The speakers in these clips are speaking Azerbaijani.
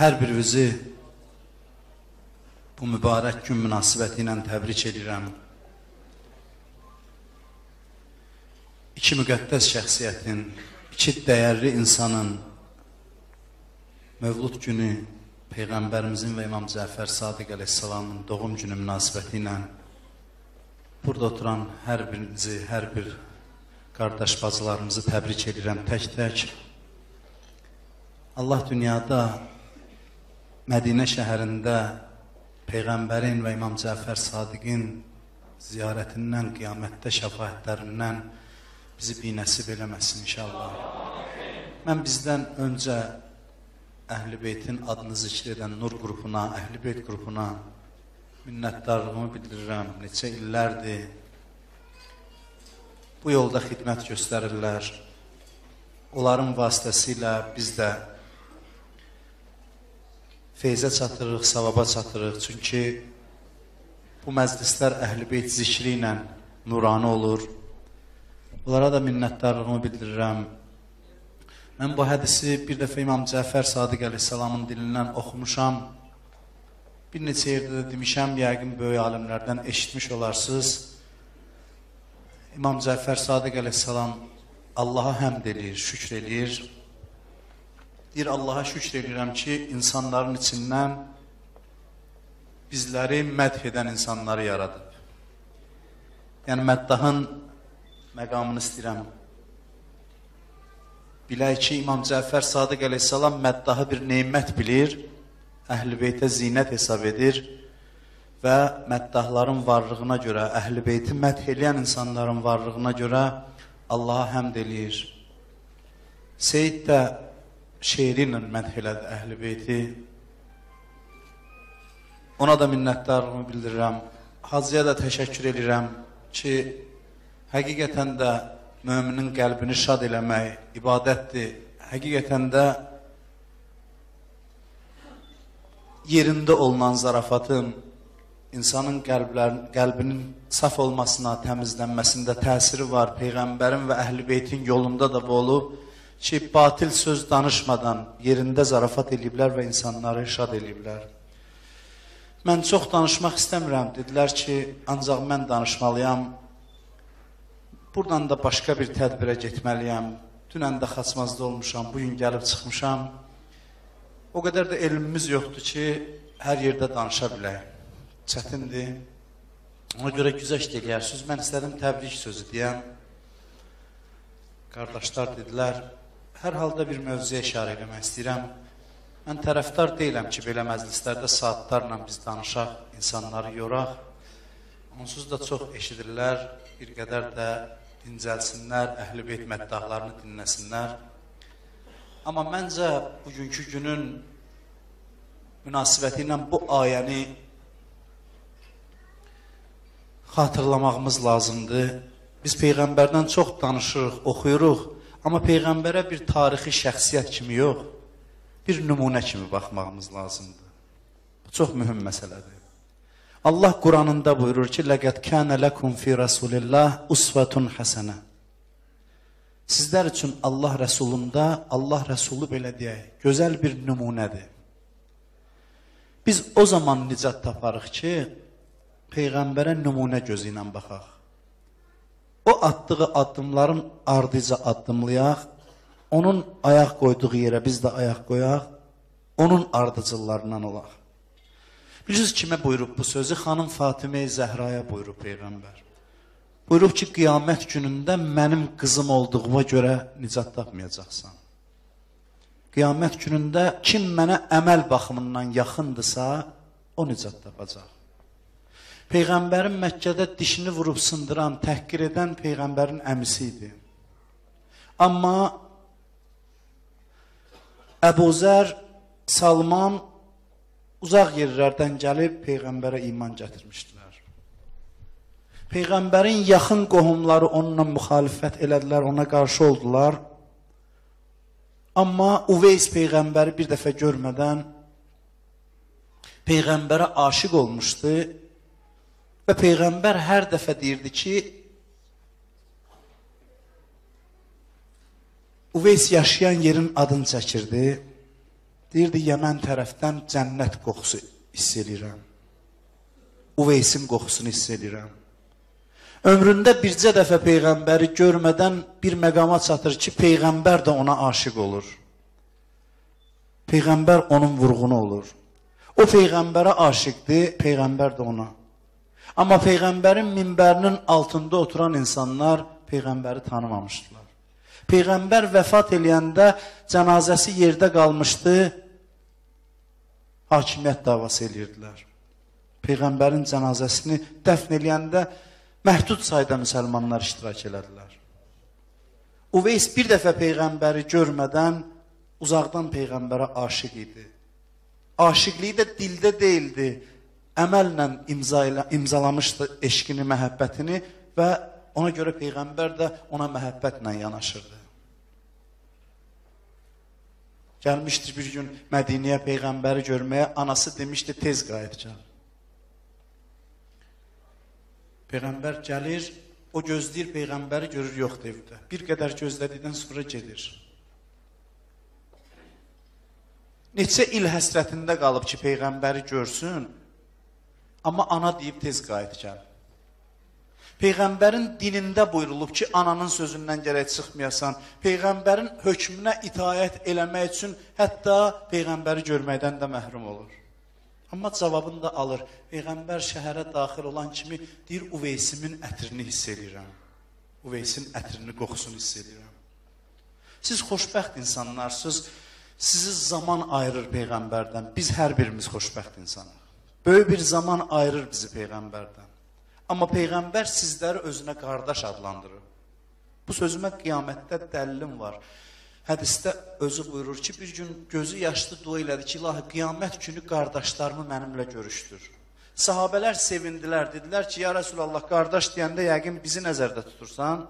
hər birinizi bu mübarək gün münasibəti ilə təbrik edirəm. İki müqəddəs şəxsiyyətin, iki dəyərli insanın Mövlud günü Peyğəmbərimizin və İmam Cəfər Sadiq əleyhissalamın doğum günü münasibəti ilə burada oturan hər birinizi, hər bir qardaş bacılarımızı təbrik edirəm tək-tək. Allah dünyada Mədinə şəhərində Peyğəmbərin və İmam Cəfər Sadiqin ziyarətindən, qiyamətdə şəfaətlərindən bizi binəsib eləməsin inşallah. Mən bizdən öncə Əhl-i Beytin adını zikr edən Nur qrupuna, Əhl-i Beyt qrupuna minnətdarlığımı bildirirəm. Neçə illərdir bu yolda xidmət göstərirlər. Onların vasitəsilə biz də feyzə çatırıq, savaba çatırıq. Çünki bu məclislər Əhl-i Beyt zikri ilə nurani olur. Onlara da minnətdarlığımı bildirirəm. Mən bu hədisi bir dəfə İmam Cəfər Sadiq əleyhissalamın dilindən oxumuşam. Bir neçə yerdə də demişəm, yəqin böyük alimlərdən eşitmiş olarsınız. İmam Cəfər Sadiq əleyhissalam Allaha həmd eləyir, şükr eləyir. Deyir, Allaha şükr edirəm ki, insanların içindən bizləri mədh edən insanları yaradıb. Yəni, məddahın məqamını istəyirəm. Bilək ki, İmam Cəfər Sadiq əleyhissalam məddahı bir neymət bilir, əhl-i beytə zinət hesab edir və məddahların varlığına görə, əhl-i beyti məth eləyən insanların varlığına görə Allaha həmd eləyir. Seyyid də şeiri ilə məth elədi əhl-i beyti. Ona da minnətdarlığımı bildirirəm. Hacıya da təşəkkür edirəm ki, həqiqətən də möminin qəlbini şad eləmək ibadətdir. Həqiqətən də yerində olunan zarafatın insanın qəlblərin, qəlbinin saf olmasına, təmizlənməsində təsiri var. Peyğəmbərin və əhl-i beytin yolunda da bu olub ki, batil söz danışmadan yerində zarafat eləyiblər və insanları şad eləyiblər. Mən çox danışmaq istəmirəm. Dedilər ki, ancaq mən danışmalıyam. Buradan da başqa bir tədbirə getməliyəm. Dünən də xaçmazda olmuşam, bugün gəlib çıxmışam. O qədər də elmimiz yoxdur ki, hər yerdə danışa bilək. Çətindir. Ona görə güzəşt eləyərsiniz. Mən istədim təbrik sözü deyəm. Qardaşlar dedilər, hər halda bir mövzuya işarə eləmək istəyirəm. Mən tərəfdar deyiləm ki, belə məclislərdə saatlarla biz danışaq, insanları yoraq. Onsuz da çox eşidirlər, bir qədər də dincəlsinlər, əhl-i beyt məddahlarını dinləsinlər. Amma məncə bugünkü günün münasibəti ilə bu ayəni xatırlamağımız lazımdır. Biz Peyğəmbərdən çox danışırıq, oxuyuruq, amma Peyğəmbərə bir tarixi şəxsiyyət kimi yox, bir nümunə kimi baxmağımız lazımdır. Bu çox mühüm məsələdir. Allah Quranında buyurur ki, "Laqad kana lakum fi Rasulillah uswatun hasana." Sizlər üçün Allah Rəsulunda, Allah Rəsulu belə deyək, gözəl bir nümunədir. Biz o zaman nicat taparıq ki, Peyğəmbərə nümunə gözü ilə baxaq. O atdığı addımların ardıca addımlayaq, onun ayaq qoyduğu yerə biz də ayaq qoyaq, onun ardıcıllarından olaq. Bilirsiniz kimə buyurub bu sözü? Xanım Fatimə Zəhraya buyurub Peyğəmbər. Buyurub ki, qiyamət günündə mənim qızım olduğuma görə nicat tapmayacaqsan. Qiyamət günündə kim mənə əməl baxımından yaxındırsa, o nicat tapacaq. Peyğəmbərin Məkkədə dişini vurub sındıran, təhqir edən Peyğəmbərin əmisi idi. Amma Əbuzər, Salman uzaq yerlərdən gəlib Peyğəmbərə iman gətirmişdilər. Peyğəmbərin yaxın qohumları onunla müxalifət elədilər, ona qarşı oldular. Amma Uveys Peyğəmbəri bir dəfə görmədən Peyğəmbərə aşiq olmuşdu Və Peyğəmbər hər dəfə deyirdi ki, Uveys yaşayan yerin adını çəkirdi. Deyirdi Yəmən tərəfdən cənnət qoxusu hiss edirəm. Uveysin qoxusunu hiss edirəm. Ömründə bircə dəfə peyğəmbəri görmədən bir məqama çatır ki, peyğəmbər də ona aşiq olur. Peyğəmbər onun vurğunu olur. O peyğəmbərə aşiqdir, peyğəmbər də ona. Amma peyğəmbərin minbərinin altında oturan insanlar peyğəmbəri tanımamışdılar. Peyğəmbər vəfat eləyəndə cənazəsi yerdə qalmışdı. Hakimiyyət davası eləyirdilər. Peyğəmbərin cənazəsini dəfn eləyəndə məhdud sayda müsəlmanlar iştirak elədilər. Uveys bir dəfə peyğəmbəri görmədən uzaqdan peyğəmbərə aşiq idi. Aşiqliyi də dildə deyildi, əməllə imza ilə imzalamışdı eşqini, məhəbbətini və ona görə peyğəmbər də ona məhəbbətlə yanaşırdı. Gəlmişdi bir gün Mədinəyə peyğəmbəri görməyə, anası demişdi tez qayıdacaq. Peyğəmbər gəlir, o gözləyir peyğəmbəri görür yoxdur evdə. Bir qədər gözlədikdən sonra gedir. Neçə il həsrətində qalıb ki, peyğəmbəri görsün, amma ana deyib tez qayıt gəl. Peyğəmbərin dinində buyurulub ki, ananın sözündən gərək çıxmayasan. Peyğəmbərin hökmünə itaət eləmək üçün hətta peyğəmbəri görməkdən də məhrum olur. Amma cavabını da alır. Peyğəmbər şəhərə daxil olan kimi deyir, Uveysimin ətrini hiss edirəm. Uveysin ətrini, qoxusunu hiss edirəm. Siz xoşbəxt insanlarsınız. Sizi zaman ayırır peyğəmbərdən. Biz hər birimiz xoşbəxt insanıq. Böyük bir zaman ayırır bizi peyğəmbərdən. Amma peyğəmbər sizləri özünə qardaş adlandırır. Bu sözümə qiyamətdə dəlilim var. Hədisdə özü buyurur ki, bir gün gözü yaşlı dua elədi ki, ilahi qiyamət günü qardaşlarımı mənimlə görüşdür. Sahabələr sevindilər, dedilər ki, ya Rəsulallah, qardaş deyəndə yəqin bizi nəzərdə tutursan.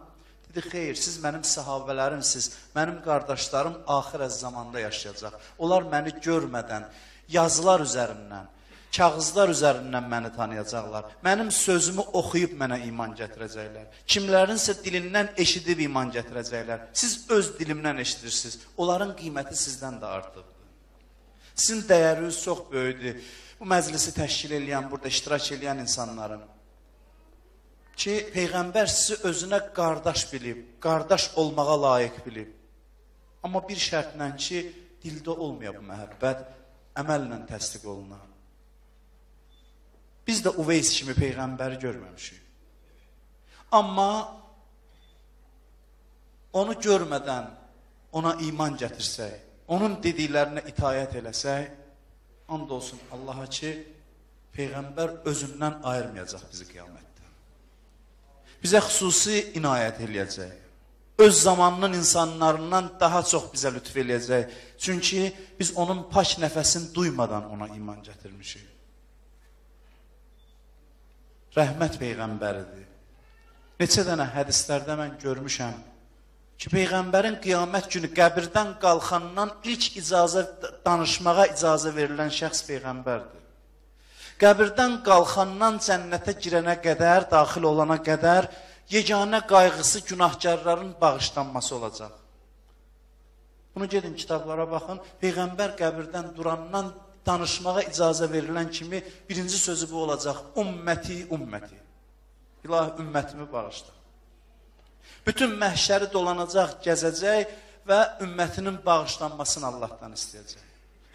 Dedi, xeyr, siz mənim sahabələrimsiz, mənim qardaşlarım axirət zamanda yaşayacaq. Onlar məni görmədən, yazılar üzərindən, kağızlar üzərindən məni tanıyacaqlar. Mənim sözümü oxuyub mənə iman gətirəcəklər. Kimlərinsə dilindən eşidib iman gətirəcəklər. Siz öz dilimdən eşidirsiniz. Onların qiyməti sizdən də artıqdır. Sizin dəyəriniz çox böyükdür. Bu məclisi təşkil edən, burada iştirak edən insanların ki, peyğəmbər sizi özünə qardaş bilib, qardaş olmağa layiq bilib. Amma bir şərtlə ki, dildə olmaya bu məhəbbət əməllə təsdiq olunar. Biz də Uveys kimi peyğəmbəri görməmişik. Amma onu görmədən ona iman gətirsək, onun dediklərinə itayət eləsək, and olsun Allaha ki, peyğəmbər özündən ayırmayacaq bizi qiyamətdə. Bizə xüsusi inayət eləyəcək. Öz zamanının insanlarından daha çox bizə lütf eləyəcək. Çünki biz onun pak nəfəsini duymadan ona iman gətirmişik rəhmət peyğəmbəridir. Neçə dənə hədislərdə mən görmüşəm ki, peyğəmbərin qiyamət günü qəbirdən qalxandan ilk icazə danışmağa icazə verilən şəxs peyğəmbərdir. Qəbirdən qalxandan cənnətə girənə qədər, daxil olana qədər yeganə qayğısı günahkarların bağışlanması olacaq. Bunu gedin kitablara baxın. Peyğəmbər qəbirdən durandan danışmağa icazə verilən kimi birinci sözü bu olacaq. Ümməti, ümməti. İlahi ümmətimi bağışla. Bütün məhşəri dolanacaq, gəzəcək və ümmətinin bağışlanmasını Allahdan istəyəcək.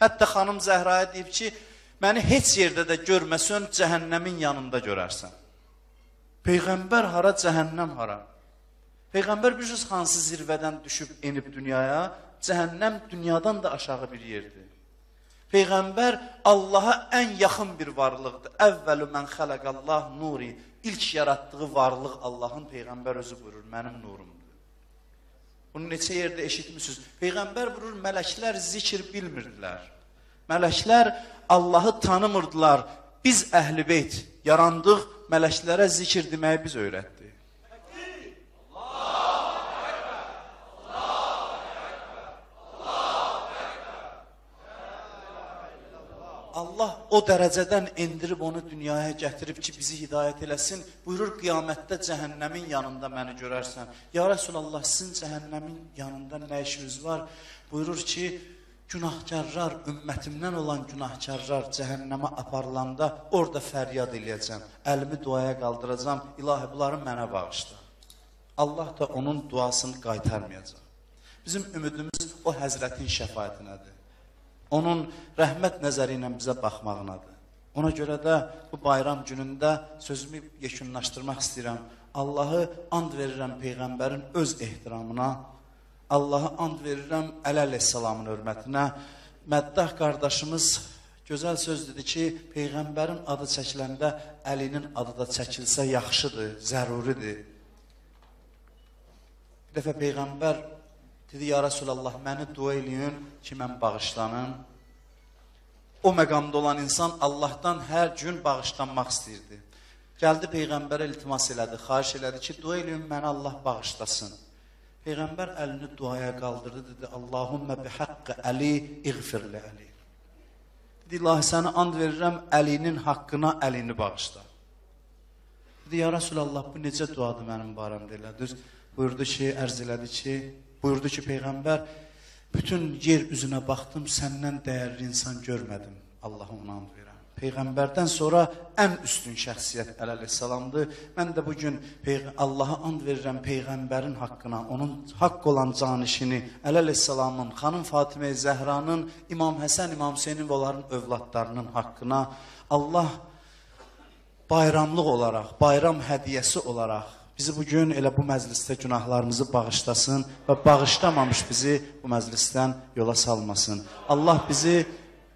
Hətta xanım Zəhraya deyib ki, məni heç yerdə də görməsən, cəhənnəmin yanında görərsən. Peyğəmbər hara, cəhənnəm hara? Peyğəmbər bir hansı zirvədən düşüb enib dünyaya, cəhənnəm dünyadan da aşağı bir yerdir. Peyğəmbər Allaha ən yaxın bir varlıqdır. Əvvəlü mən xələqəllah nuri. İlk yaratdığı varlıq Allahın Peyğəmbər özü buyurur, mənim nurumdur. Bunu neçə yerdə eşitmişsiniz. Peyğəmbər buyurur, mələklər zikr bilmirdilər. Mələklər Allahı tanımırdılar. Biz əhl-i beyt yarandıq, mələklərə zikr deməyi biz öyrətdik. Allah o dərəcədən endirib onu dünyaya gətirib ki, bizi hidayət eləsin. Buyurur, qiyamətdə cəhənnəmin yanında məni görərsən. Ya Rəsulallah, sizin cəhənnəmin yanında nə işiniz var? Buyurur ki, günahkarlar, ümmətimdən olan günahkarlar cəhənnəmə aparılanda orada fəryad eləyəcəm. Əlimi duaya qaldıracam. İlahi bunları mənə bağışla. Allah da onun duasını qaytarmayacaq. Bizim ümidimiz o Həzrətin şəfaətinədir. Onun rəhmət nəzəri ilə bizə baxmağınadır. Ona görə də bu bayram günündə sözümü yekunlaşdırmaq istəyirəm. Allahı and verirəm peyğəmbərin öz ehtiramına, Allaha and verirəm Əli əleyhissalamın hörmətinə. Məddah qardaşımız gözəl söz dedi ki, peyğəmbərin adı çəkiləndə Əlinin adı da çəkilsə yaxşıdır, zəruridir. Bir dəfə peyğəmbər dedi: "Ya Rasulullah, məni dua eləyin ki, mən bağışlanım." O məqamda olan insan Allahdan hər gün bağışlanmaq istəyirdi. Gəldi peyğəmbərə iltimas elədi, xahiş elədi ki, dua eləyin məni Allah bağışlasın. Peyğəmbər əlini duaya qaldırdı, dedi: "Allahummə bihaqqi Əli iğfir li Əli." Dedi: "İlahi, səni and verirəm, Əlinin haqqına Əlini bağışla." Dedi: "Ya Rasulullah, bu necə duadır mənim barəmdə elə?" Düz buyurdu ki, ərz elədi ki, buyurdu ki, peyğəmbər bütün yer üzünə baxdım, səndən dəyərli insan görmədim. Allah ona and verər. Peyğəmbərdən sonra ən üstün şəxsiyyət əleyhissalamdır. Mən də bu gün Allaha and verirəm peyğəmbərin haqqına, onun haqq olan canişini əleyhissalamın, xanım Fatimə Zəhranın, İmam Həsən, İmam Hüseynin və onların övladlarının haqqına Allah bayramlıq olaraq, bayram hədiyyəsi olaraq bizi bu gün elə bu məclisdə günahlarımızı bağışlasın və bağışlamamış bizi bu məclisdən yola salmasın. Allah bizi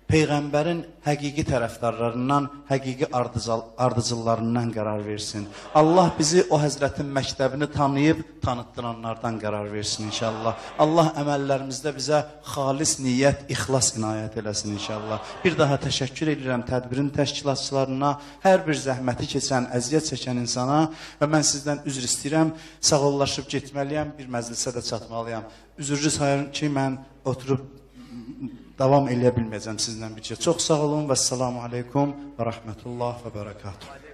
Peyğəmbərin həqiqi tərəfdarlarından, həqiqi ardıcal, ardıcıllarından qərar versin. Allah bizi o həzrətin məktəbini tanıyıb tanıtdıranlardan qərar versin inşallah. Allah əməllərimizdə bizə xalis niyyət, ixlas inayət eləsin inşallah. Bir daha təşəkkür edirəm tədbirin təşkilatçılarına, hər bir zəhməti keçən, əziyyət çəkən insana və mən sizdən üzr istəyirəm. Sağollaşıb getməliyəm, bir məclisə də çatmalıyam. Üzrlü sayıram ki, mən oturub davam eləyə bilməyəcəm sizlə bircə. Çox sağ olun və assalamu aleykum və rəhmətullah və bərəkatuhu.